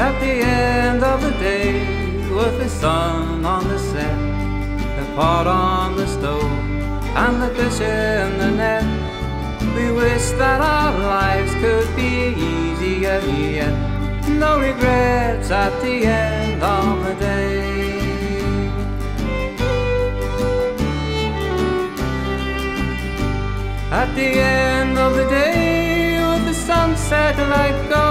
of the day, with the sun on the set, the pot on the stove, and the fish in the net, we wish that our lives could be easier yet. No regrets at the end of the day. At the end of the day, with the sunset let go, the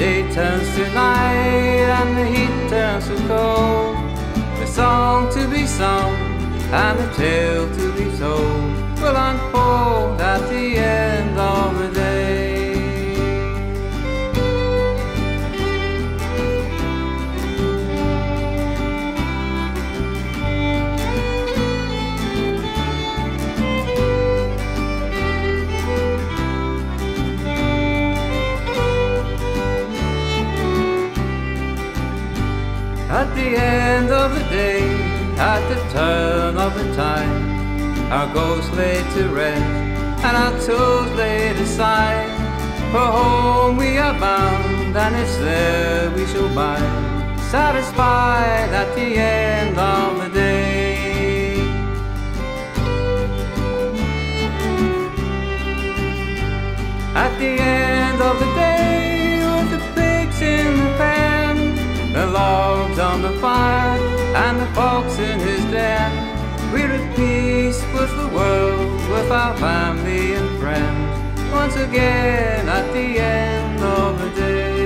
day turns to night and the heat turns to cold. The song to be sung and the tale to be told will unfold At the end of the day, at the turn of the tide, our ghosts lay to rest and our tools laid aside. For home we are bound, and it's there we shall bide, satisfied at the end of the day. At the end the fire, and the fox in his den, we're at peace with the world, with our family and friends, once again at the end of the day.